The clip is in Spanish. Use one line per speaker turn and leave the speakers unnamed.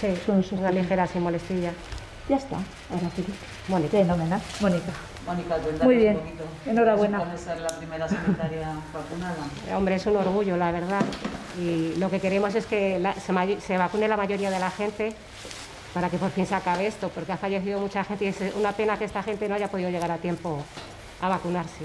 Sí,
Son sus
ligeras ligera sin molestilla.
Ya está, ahora feliz.
Mónica.
Fenomenal, Mónica.
Mónica,
Muy bien.
un poquito.
Enhorabuena.
Ser la primera vacunada?
Eh, hombre, es un orgullo, la verdad. Y lo que queremos es que la- se, se vacune la mayoría de la gente para que por fin se acabe esto, porque ha fallecido mucha gente y es una pena que esta gente no haya podido llegar a tiempo a vacunarse.